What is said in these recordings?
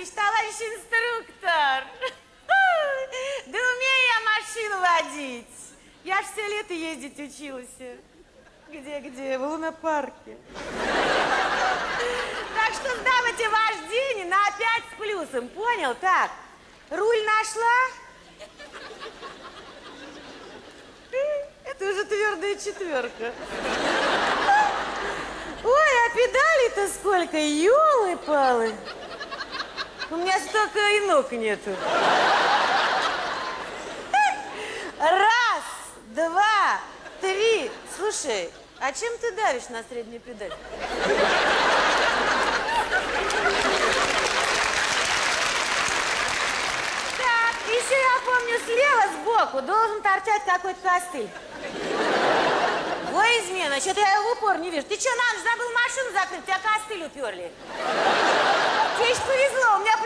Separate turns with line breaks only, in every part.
Товарищ, товарищ инструктор. Да умею я машину водить. Я ж все лето ездить училась. Где-где? В лунопарке. Так что эти вождения на 5 с плюсом, понял? Так, руль нашла? Это уже твердая четверка. Ой, а педалей-то сколько, елы-палы. У меня столько и ног нету. Раз, два, три. Слушай, а чем ты давишь на среднюю педаль? Так, еще я помню, слева сбоку должен торчать какой-то костыль. Ой, измена, что-то я в упор не вижу. Ты что, на ночь забыл машину закрыть, тебя костыль уперли? Тебе еще повезло, у меня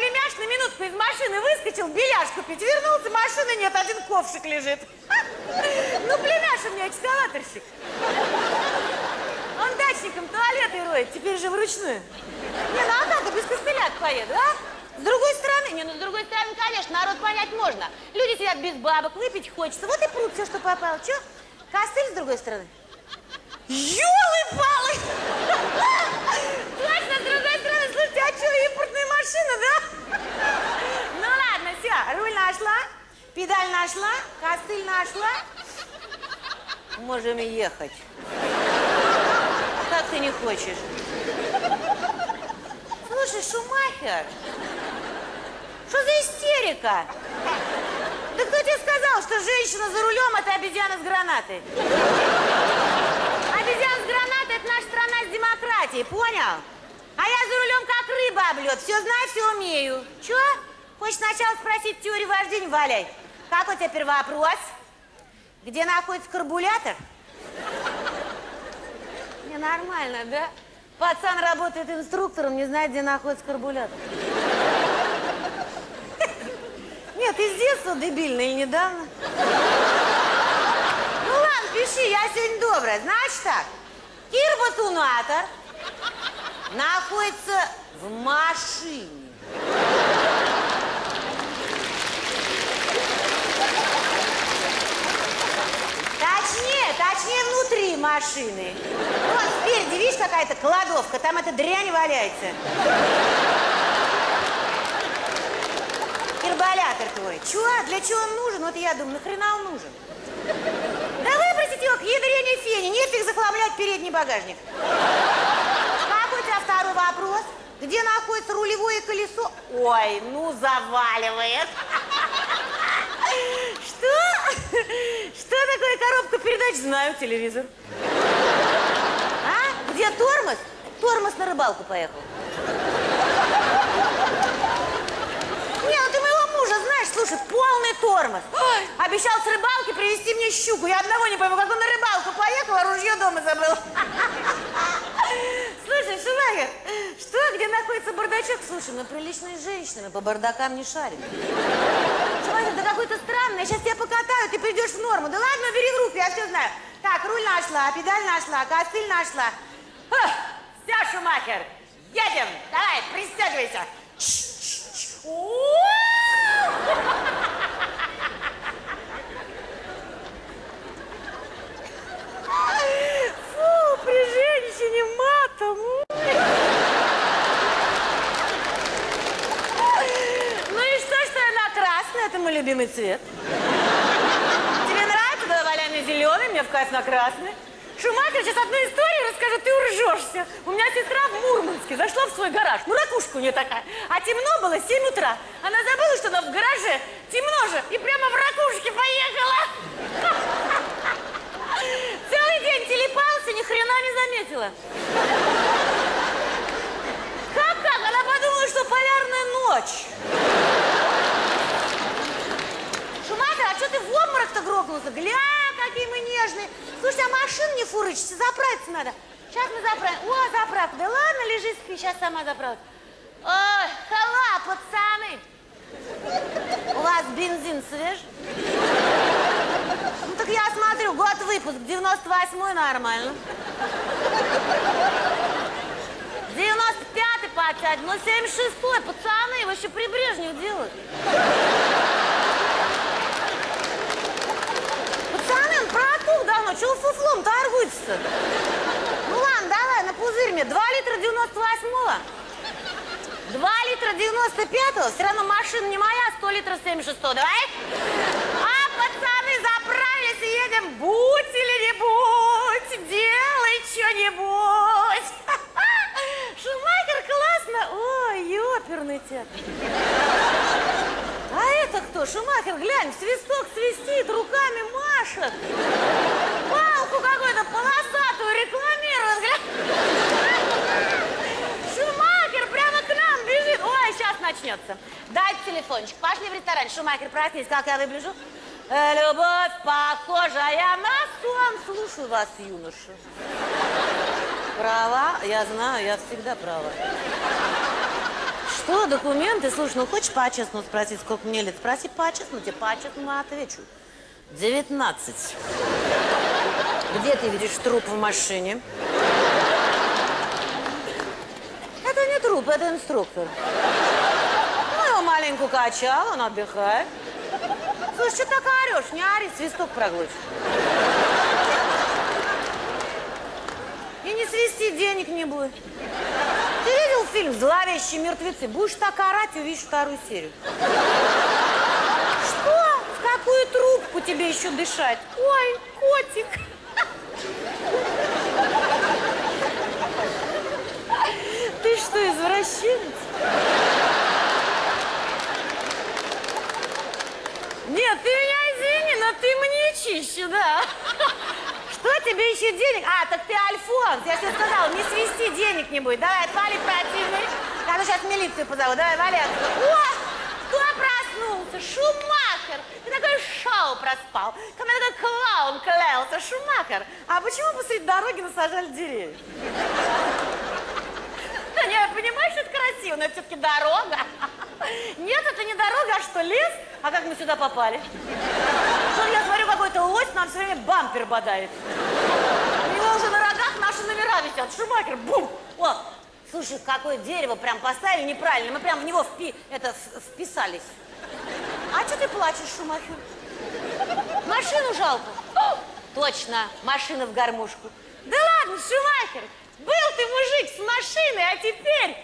на минутку из машины выскочил беляш купить. Вернулся, машины нет, один ковшик лежит. Ну, племяш у меня экскаваторщик. Он дачником туалеты роет, теперь же вручную. Не, ну а как, без костыля поеду, а? С другой стороны, не, ну с другой стороны, конечно, народ понять можно. Люди сидят без бабок, выпить хочется, вот и прут все, что попало. Че, костыль с другой стороны? Ёлы-палы! Точно, с другой стороны, слушайте, а что, импортная машина, да? Ну ладно, все, руль нашла, педаль нашла, костыль нашла. Можем ехать. Как ты не хочешь? Слушай, Шумахер, что за истерика? Да кто тебе сказал, что женщина за рулем это обезьяна с гранатой? Обезьян с гранатой это наша страна с демократией, понял? А я за рулем как рыба облет, все знаю, все умею. Че? Хочешь сначала спросить теорию вождения, валяй? Какой теперь вопрос? Где находится карбулятор? Ненормально, да? Пацан работает инструктором, не знает, где находится карбулятор. Нет, из детства дебильно и недавно. Ну ладно, пиши, я сегодня добрая. Значит так, кирбатунатор находится в машине. Машины. Вот спереди, видишь, какая-то кладовка, там эта дрянь валяется. Кирболятор твой. Чего? Для чего он нужен? Вот я думаю, нахрена он нужен? Да выбросить его к ядрене фени, нефиг захламлять передний багажник. Какой у тебя второй вопрос? Где находится рулевое колесо? Ой, ну заваливает. Что? Что такое коробка передач? Знаю, телевизор. А? Где тормоз? Тормоз на рыбалку поехал. Не, ну ты моего мужа знаешь, слушай, полный тормоз. Ой, обещал с рыбалки привезти мне щуку. Я одного не пойму, как он на рыбалку поехал, а ружье дома забыл. Слушай, Шумахер, что, где находится бардачок? Слушай, мы приличные женщины, мы по бардакам не шарим. Шумахер, да какой то странный, я сейчас тебя покатаю, ты придешь в норму. Да ладно, бери в руки, я все знаю. Так, руль нашла, педаль нашла, костыль нашла. Ха, Все, Шумахер, едем, давай, пристегивайся. Фу, при женщине матом. Ну и что, что она красная? Это мой любимый цвет. Тебе нравится, да, валяный зеленый, мне в кайф на красный. Шумахер сейчас одну историю расскажет, ты уржешься. У меня сестра в Мурманске зашла в свой гараж. Ну, ракушка у нее такая. А темно было 7 утра. Она забыла, что она в гараже темно же. И прямо в ракушке поехала. Целый день телепался, ни хрена не заметила. Как, как? Она подумала, что полярная ночь. Шумахер, а что ты в обморок-то грохнулся? Гля, какие мы нежные. Слушай, а машин не фурычится, заправиться надо. Сейчас мы заправим. О, заправка. Да ладно, лежи, спи, сейчас сама заправлюсь. Ой, хала, пацаны. У вас бензин свеж? Ну так я смотрю, год выпуск, 98-й нормально. 95-й, сказать, ну 76-й, пацаны, его еще при Брежнев делают. Пацаны, он давно, чего фуфлом торгуется-то? Ну ладно, давай, на пузырь мне, 2 литра 98-го. 2 литра 95-го, все равно машина не моя, 100 литров 76-го, давай. А, пацаны, заправились и едем, будь или не будь, делай что-нибудь. Шумахер классно, ой, ёперный театр. А это кто? Шумахер, глянь, свисток свистит, руками машет. Палку какую-то полосатую рекламирует, глянь. Шумахер прямо к нам бежит. Ой, сейчас начнется. Дай телефончик. Пошли в ресторан. Шумахер, проснись, как я выгляжу. Э, Любовь, похожая на сон. Слушаю вас, юноша. Права? Я знаю, я всегда права. Что, документы? Слушай, ну хочешь по-честному спросить, сколько мне лет? Спроси по-честному, тебе по-честному отвечу. 19. Где ты видишь труп в машине? Это не труп, это инструктор. Маленько качал, он отдыхает. Слушай, что так орешь? Не ори, свисток проглотишь. И не свисти, денег не будет. Ты видел фильм «Зловещие мертвецы»? Будешь так орать, увидишь вторую серию. Что? В какую трубку тебе еще дышать? Ой, котик. Ты что, извращенец? Нет, ты меня извини, но ты чище, да. Что тебе еще денег? А, так ты Альфонс. Я тебе сказала, не свести денег не будет. Давай, отвали противный. Я ну сейчас милицию позову. Давай, вали отсюда. О, кто проснулся? Шумахер. Ты такое шоу проспал. Ко мне такой клоун клеился. Шумахер. А почему посреди дороги насажали деревья? Да не, что это красиво, но это все-таки дорога. Нет, это не дорога, а что, лес? А как мы сюда попали? Ну, я смотрю, какой-то лось нам все время бампер бодает. У него уже на рогах наши номера висят. Шумахер, бум! О, слушай, какое дерево прям поставили неправильно. Мы прям в него впи... это, вписались. А что ты плачешь, Шумахер? Машину жалко? Точно, машина в гармошку. Да ладно, Шумахер, был ты мужик с машиной, а теперь